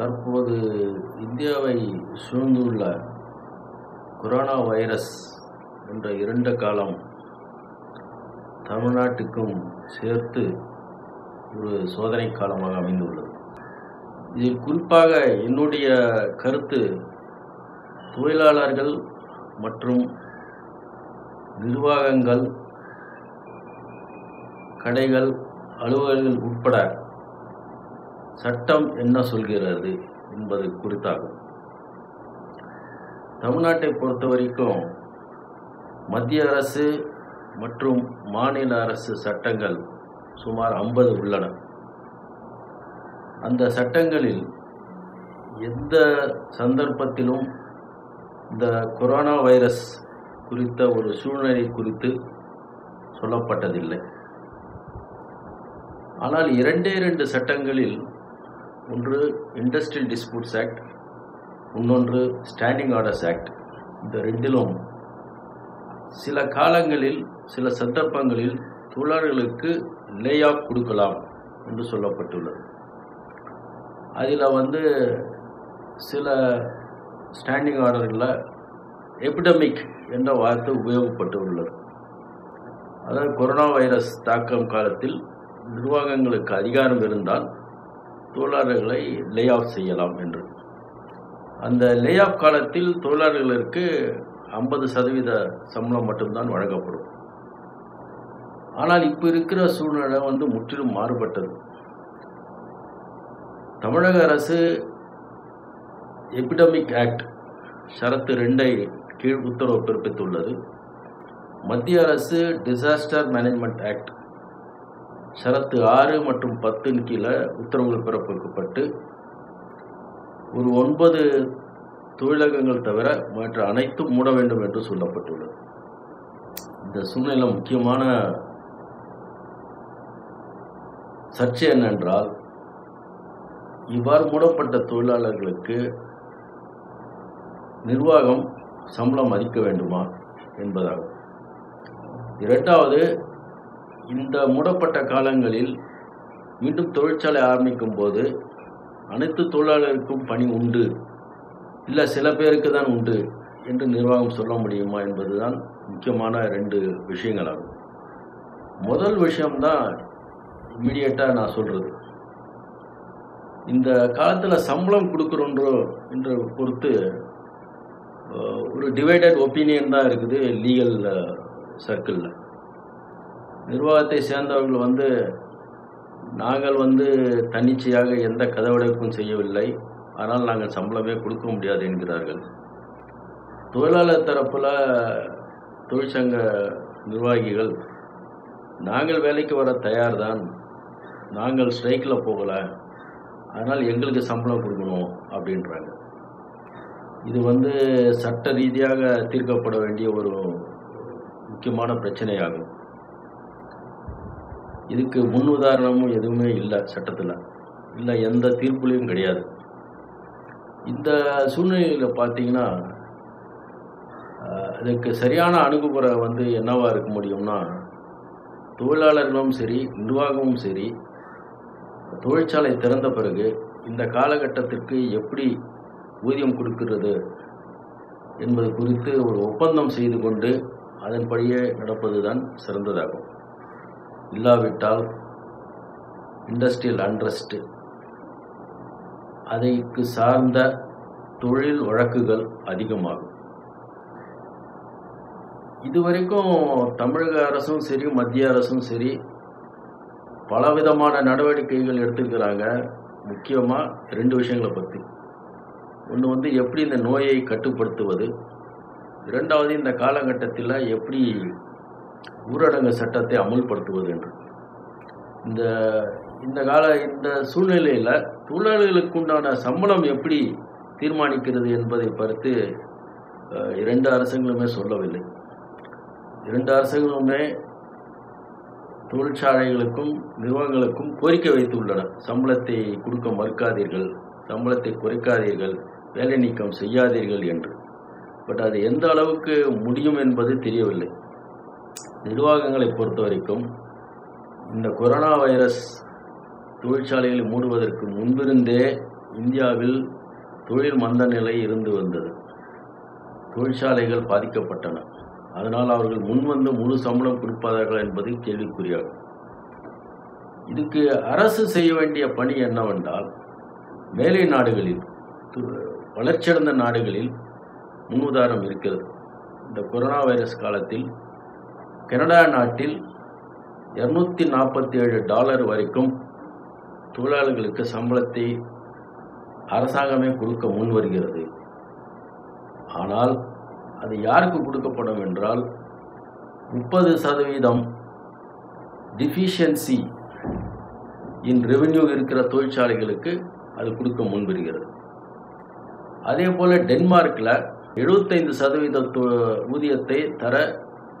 தற்போது இந்தியாவை சூழ்ந்துள்ள கொரோனா வைரஸ் என்ற இருண்ட காலம் தமிழ்நாட்டுக்கும் சேர்த்து ஒரு சோதனை காலமாக அமைந்துள்ளது. இதில் குறிப்பாக என்னுடைய கருத்து தொழிலாளர்கள் மற்றும் நிர்வாகங்கள் கடைகள் அலுவலர்கள் உட்பட சட்டம் என்ன சொல்கிறது என்பது குறித்தாகும். தமிழ்நாட்டை பொறுத்த வரைக்கும் மத்திய அரசு மற்றும் மாநில அரசு சட்டங்கள் சுமார் ஐம்பது உள்ளன. அந்த சட்டங்களில் எந்த சந்தர்ப்பத்திலும் இந்த கொரோனா வைரஸ் குறித்த ஒரு சூழ்நிலை குறித்து சொல்லப்பட்டதில்லை. ஆனால் இரண்டே இரண்டு சட்டங்களில் ஒன்று இண்டஸ்ட்ரியல் டிஸ்பியூட்ஸ் ஆக்ட் இன்னொன்று ஸ்டாண்டிங் ஆர்டர்ஸ் ஆக்ட் இந்த ரெண்டிலும் சில காலங்களில் சில சந்தர்ப்பங்களில் தொழிலாளர்களுக்கு லே ஆஃப் கொடுக்கலாம் என்று சொல்லப்பட்டுள்ளது. அதில் வந்து சில ஸ்டாண்டிங் ஆர்டர்களில் எபிடமிக் என்ற வார்த்தை உபயோகப்பட்டு உள்ளது அதாவது கொரோனா வைரஸ் தாக்கம் காலத்தில் நிர்வாகங்களுக்கு அதிகாரம் இருந்தால் தொழிலாளர்களை லே ஆஃப் செய்யலாம் என்று. அந்த லே ஆஃப் காலத்தில் தொழிலாளர்களுக்கு ஐம்பது சதவீத சம்பளம் மட்டும்தான் வழங்கப்படும். ஆனால் இப்போ இருக்கிற சூழ்நிலை வந்து முற்றிலும் மாறுபட்டது. தமிழக அரசு எபிடமிக் ஆக்ட் ஷரத்து ரெண்டை கீழ் உத்தரவு பிறப்பித்துள்ளது. மத்திய அரசு டிசாஸ்டர் மேனேஜ்மெண்ட் ஆக்ட் ஷரத்து ஆறு மற்றும் பத்தின் கீழே உத்தரவுகள் பிறப்பிக்கப்பட்டு ஒரு ஒன்பது தொழிலகங்கள் தவிர மற்ற அனைத்தும் மூட வேண்டும் என்று சொல்லப்பட்டுள்ளது. இந்த சூழ்நிலை முக்கியமான சர்ச்சை என்னென்றால் இவ்வாறு மூடப்பட்ட தொழிலாளர்களுக்கு நிர்வாகம் சம்பளம் அளிக்க வேண்டுமா என்பதாகும். இரண்டாவது இந்த மூடப்பட்ட காலங்களில் மீண்டும் தொழிற்சாலை ஆரம்பிக்கும் போது அனைத்து தொழிலாளருக்கும் பணி உண்டு. இல்லை சில பேருக்கு தான் உண்டு என்று நிர்வாகம் சொல்ல முடியுமா என்பதுதான் முக்கியமான ரெண்டு விஷயங்களாகும். முதல் விஷயம்தான் இம்மிடியட்டாக நான் சொல்கிறது இந்த காலத்தில் சம்பளம் கொடுக்குறோன்றோ என்று பொறுத்து ஒரு டிவைடட் ஒப்பீனியன் தான் இருக்குது லீகல் சர்க்கிளில் நிர்வாகத்தை சேர்ந்தவர்கள் வந்து நாங்கள் வந்து தன்னிச்சையாக எந்த கதவடைப்பும் செய்யவில்லை. ஆனால் நாங்கள் சம்பளமே கொடுக்க முடியாது என்கிறார்கள். தொழிலாளர் தரப்பில் தொழிற்சங்க நிர்வாகிகள் நாங்கள் வேலைக்கு வர தயார் தான் நாங்கள் ஸ்ட்ரைக்கில் போகலை. அதனால் எங்களுக்கு சம்பளம் கொடுக்கணும் அப்படின்றாங்க. இது வந்து சட்ட ரீதியாக தீர்க்கப்பட வேண்டிய ஒரு முக்கியமான பிரச்சனையாகும். இதுக்கு முன் உதாரணமும் எதுவுமே இல்லை சட்டத்தில். இல்லை எந்த தீர்ப்புலையும் கிடையாது. இந்த சூழ்நிலையில் பார்த்தீங்கன்னா இதுக்கு சரியான அணுகுமுறை வந்து என்னவாக இருக்க முடியும்னா தொழிலாளர்களும் சரி நிர்வாகமும் சரி தொழிற்சாலை திறந்த பிறகு இந்த காலகட்டத்திற்கு எப்படி ஊதியம் கொடுக்கிறது என்பது குறித்து ஒரு ஒப்பந்தம் செய்து கொண்டு அதன்படியே நடப்பதுதான் சிறந்ததாகும். இல்லாவிட்டால் இண்டஸ்ட்ரியல் அண்ட்ரஸ்ட் அதைக்கு சார்ந்த தொழில் வழக்குகள் அதிகமாகும். இதுவரைக்கும் தமிழக அரசும் சரி மத்திய அரசும் சரி பலவிதமான நடவடிக்கைகள் எடுத்துக்கிறாங்க முக்கியமாக ரெண்டு விஷயங்களை பற்றி ஒன்று வந்து எப்படி இந்த நோயை கட்டுப்படுத்துவது? இரண்டாவது இந்த காலகட்டத்தில் எப்படி ஊரடங்கு சட்டத்தை அமுல்படுத்துவது என்று. இந்த இந்த கால இந்த சூழ்நிலையில் தொழிலாளர்களுக்கு உண்டான சம்பளம் எப்படி தீர்மானிக்கிறது என்பதை பார்த்து இரண்டு அரசுகளுமே சொல்லவில்லை. இரண்டு அரசுகளுமே தொழிற்சாலைகளுக்கும் நிறுவனங்களுக்கும் கோரிக்கை வைத்துள்ளன சம்பளத்தை கொடுக்க மறுக்காதீர்கள் சம்பளத்தை குறைக்காதீர்கள் வேலை நீக்கம் செய்யாதீர்கள் என்று. பட் அது எந்த அளவுக்கு முடியும் என்பது தெரியவில்லை. நிர்வாகங்களை பொறுத்த வரைக்கும் இந்த கொரோனா வைரஸ் தொழிற்சாலைகளை மூடுவதற்கு முன்பிருந்தே இந்தியாவில் தொழில் மந்த நிலை இருந்து வந்தது. தொழிற்சாலைகள் பாதிக்கப்பட்டன. அதனால் அவர்கள் முன்வந்து முழு சம்பளம் கொடுப்பார்கள் என்பது கேள்விக்குறியாகும். இதுக்கு அரசு செய்ய வேண்டிய பணி என்னவென்றால் மேலை நாடுகளில் வளர்ச்சியடைந்த நாடுகளில் முன்னுதாரணம் இருக்கிறது. இந்த கொரோனா வைரஸ் காலத்தில் கனடா நாட்டில் இரநூத்தி நாற்பத்தி ஏழு டாலர் வரைக்கும் தொழிலாளர்களுக்கு சம்பளத்தை அரசாங்கமே கொடுக்க முன் வருகிறது. ஆனால் அது யாருக்கு கொடுக்கப்படும் என்றால் முப்பது சதவீதம் டிஃபிஷியன்சி இன் ரெவென்யூ இருக்கிற தொழிற்சாலைகளுக்கு அது கொடுக்க முன் வருகிறது. அதே போல் டென்மார்க்கில் எழுபத்தைந்து சதவீத ஊதியத்தை தர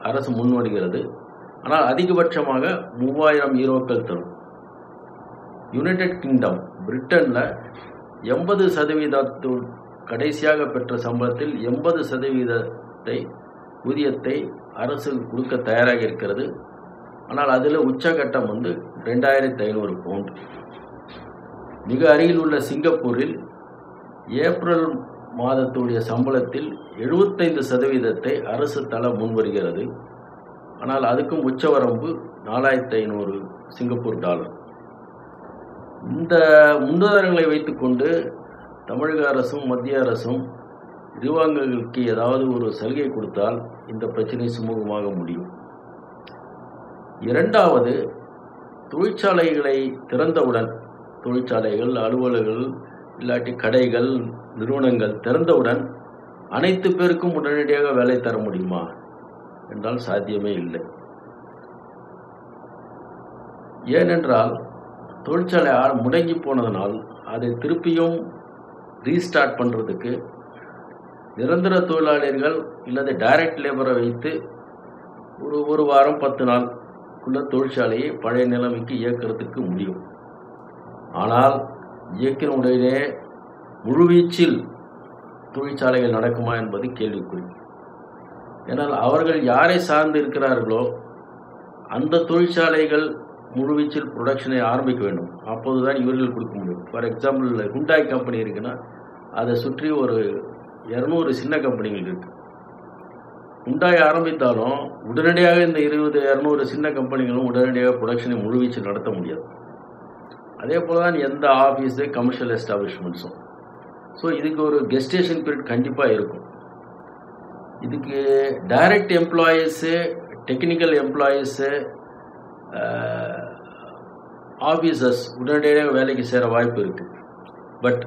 அரசு முன்வருகிறது ஆனால் அதிகபட்சமாக மூவாயிரம் ஈரோக்கள் தரும். யுனைடெட் கிங்டம் பிரிட்டனில் எண்பது சதவீதத்து கடைசியாக பெற்ற சம்பளத்தில் எண்பது சதவீதத்தை ஊதியத்தை அரசு கொடுக்க தயாராக இருக்கிறது. ஆனால் அதில் உச்சகட்டம் வந்து ரெண்டாயிரத்தி ஐநூறு பவுண்ட். மிக அருகில் உள்ள சிங்கப்பூரில் ஏப்ரல் மாதத்துடைய சம்பளத்தில் எழுபத்தைந்து சதவீதத்தை அரசு தள முன்வருகிறது. ஆனால் அதுக்கும் உச்சவரம்பு நாலாயிரத்தி ஐநூறு சிங்கப்பூர் டாலர். இந்த முன்னுதாரணங்களை வைத்துக்கொண்டு தமிழக அரசும் மத்திய அரசும் நிர்வாகங்களுக்கு ஏதாவது ஒரு சலுகை கொடுத்தால் இந்த பிரச்சனை சுமூகமாக முடியும். இரண்டாவது தொழிற்சாலைகளை திறந்தவுடன் தொழிற்சாலைகள் அலுவலர்கள் இல்லாட்டி கடைகள் நிறுவனங்கள் திறந்தவுடன் அனைத்து பேருக்கும் உடனடியாக வேலை தர முடியுமா என்றால் சாத்தியமே இல்லை. ஏனென்றால் தொழிற்சாலை முடங்கி போனதனால் அதை திருப்பியும் ரீஸ்டார்ட் பண்ணுறதுக்கு நிரந்தர தொழிலாளர்கள் இல்லது டைரக்ட் லேபரை வைத்து ஒரு ஒரு வாரம் பத்து நாளுக்குள்ள தொழிற்சாலையை பழைய நிலைமைக்கு இயக்கிறதுக்கு முடியும். ஆனால் இயக்கின உடனே முழுவீச்சில் தொழிற்சாலைகள் நடக்குமா என்பது கேள்விக்குறி. ஏனால் அவர்கள் யாரை சார்ந்து இருக்கிறார்களோ அந்த தொழிற்சாலைகள் முழுவீச்சில் ப்ரொடக்ஷனை ஆரம்பிக்க வேண்டும். அப்போது தான் இவர்கள் கொடுக்க முடியும். ஃபார் எக்ஸாம்பிள் ஹுண்டாய் கம்பெனி இருக்குன்னா அதை சுற்றி ஒரு இரநூறு சின்ன கம்பெனிகள் இருக்குது ஹுண்டாய் ஆரம்பித்தாலும் உடனடியாக இந்த இருபது இரநூறு சின்ன கம்பெனிகளும் உடனடியாக ப்ரொடக்ஷனை முழுவீச்சில் நடத்த முடியாது. அதே போல தான் எந்த ஆஃபீஸு கமர்ஷியல் எஸ்டாப்ளிஷ்மெண்ட்ஸும் ஸோ இதுக்கு ஒரு கெஸ்டேஷன் பீரியட் கண்டிப்பாக இருக்கும். இதுக்கு direct employees technical employees officers உடனடியாக வேலைக்கு சேர வாய்ப்பு இருக்குது பட்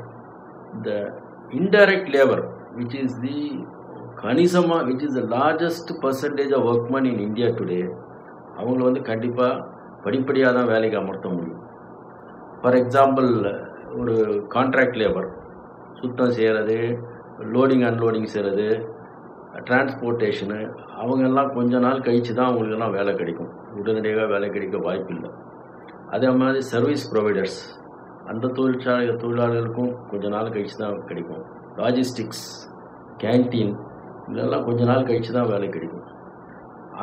இந்த indirect labour which is the கணிசமாக which is the largest percentage of workmen in India today அவங்கள வந்து கண்டிப்பாக படிப்படியாக தான் வேலைக்கு அமர்த்த முடியும். ஃபார் எக்ஸாம்பிள் ஒரு கான்ட்ராக்ட் லேபர் சுத்தம் செய்கிறது லோடிங் அன்லோடிங் செய்கிறது டிரான்ஸ்போர்ட்டேஷனு அவங்கெல்லாம் கொஞ்ச நாள் கழித்து தான் அவங்களுக்கெல்லாம் வேலை கிடைக்கும். உடனடியாக வேலை கிடைக்க வாய்ப்பில்லை. அதே மாதிரி சர்வீஸ் ப்ரொவைடர்ஸ் அந்த தொழிற்சாலை தொழிலாளர்களுக்கும் கொஞ்ச நாள் கழித்து தான் கிடைக்கும். லாஜிஸ்டிக்ஸ் கேன்டீன் இதெல்லாம் கொஞ்ச நாள் கழித்து தான் வேலை கிடைக்கும்.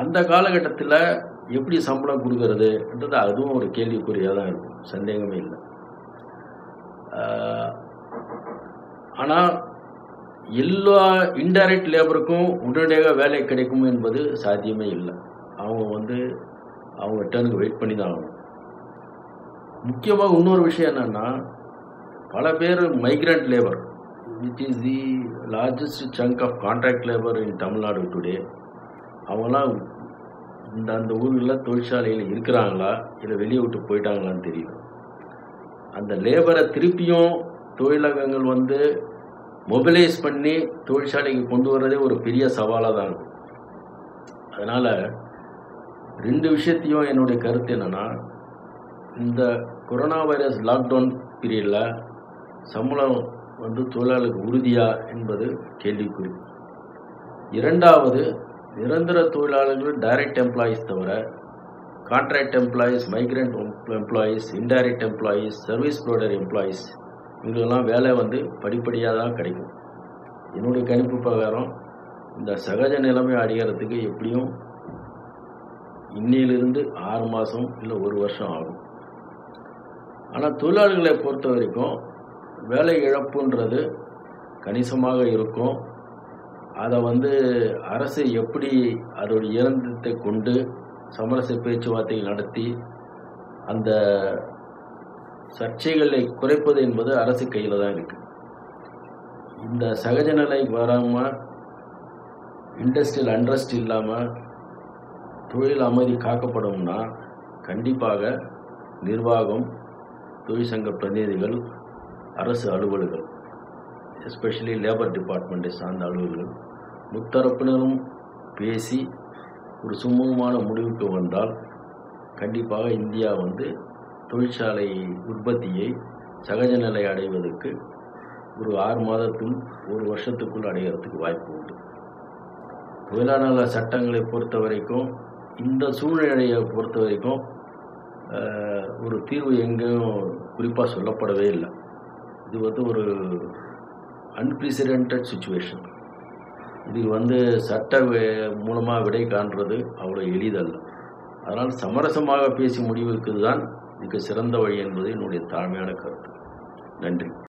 அந்த காலகட்டத்தில் எப்படி சம்பளம் கொடுக்கறதுன்றது அதுவும் ஒரு கேள்விக்குறியாக தான் இருக்கும். சந்தேகமே இல்லை. ஆனால் எல்லா இன்டைரக்ட் லேபருக்கும் உடனடியாக வேலை கிடைக்கும் என்பது சாத்தியமே இல்லை. அவங்க வந்து அவங்க டேர்னுக்கு வெயிட் பண்ணி தான் ஆகணும். முக்கியமாக இன்னொரு விஷயம் என்னென்னா பல பேர் migrant labour which is the largest chunk of contract labour in Tamil Nadu today அவங்களாம் இந்த அந்த ஊரில் தொழிற்சாலையில் இருக்கிறாங்களா இல்லை வெளியே விட்டு போயிட்டாங்களான்னு தெரியல. அந்த லேபரை திருப்பியும் தொழிலகங்கள் வந்து மொபிலைஸ் பண்ணி தொழிற்சாலைக்கு கொண்டு வர்றதே ஒரு பெரிய சவாலாக தான் இருக்கும் அதனால் ரெண்டு விஷயத்தையும் என்னுடைய கருத்து என்னென்னா இந்த கொரோனா வைரஸ் லாக்டவுன் பீரியடில் சம்பளம் வந்து தொழிலாளருக்கு உறுதியா என்பது கேள்விக்குறி. இரண்டாவது நிரந்தர தொழிலாளர்கள் டைரக்ட் எம்ப்ளாயீஸ் தவிர contract employees migrant employees indirect employees service provider employees இவங்களுக்கெல்லாம் வேலை வந்து படிப்படியாக தான் கிடைக்கும். என்னுடைய கணிப்பு பிரகாரம் இந்த சகஜ நிலைமை அடைகிறதுக்கு எப்படியும் இன்னையிலிருந்து ஆறு மாதம் இல்லை ஒரு வருஷம் ஆகும். ஆனால் தொழிலாளர்களை பொறுத்த வரைக்கும் வேலை இழப்புன்றது கணிசமாக இருக்கும். அதை வந்து அரசு எப்படி அதோடைய இயந்திரத்தை கொண்டு சமரச பேச்சுவார்த்தை நடத்தி அந்த சர்ச்சைகளை குறைப்பது என்பது அரசு கையில் தான் இருக்குது இந்த சகஜ நிலை வராமல் இண்டஸ்ட்ரியல் அண்ட்ரஸ்ட் இல்லாமல் தொழில் அமைதி காக்கப்படும்னா கண்டிப்பாக நிர்வாகம் தொழிற்சங்க பிரதிநிதிகள் அரசு அலுவல்கள் எஸ்பெஷலி லேபர் டிபார்ட்மெண்ட்டை சார்ந்த அலுவல்கள் முத்தரப்பினரும் பேசி ஒரு சுமூகமான முடிவுக்கு வந்தால் கண்டிப்பாக இந்தியா வந்து தொழிற்சாலை உற்பத்தியை சகஜ நிலை அடைவதற்கு ஒரு ஆறு மாதத்துள் ஒரு வருஷத்துக்குள் அடைகிறதுக்கு வாய்ப்பு உண்டு. தொழிலாளர் சட்டங்களை பொறுத்த வரைக்கும் இந்த சூழ்நிலையை பொறுத்த வரைக்கும் ஒரு தீர்வு எங்கேயும் குறிப்பாக சொல்லப்படவே இல்லை. இது வந்து ஒரு அன்பிரசிடென்டட் சுச்சுவேஷன் இது வந்து சட்ட மூலமாக விடை காண்றது அவ்வளோ எளிதல்ல. அதனால் சமரசமாக பேசி முடிவுக்கு தான் மிக சிறந்த வழி என்பது என்னுடைய தாழ்மையான கருத்து. நன்றி.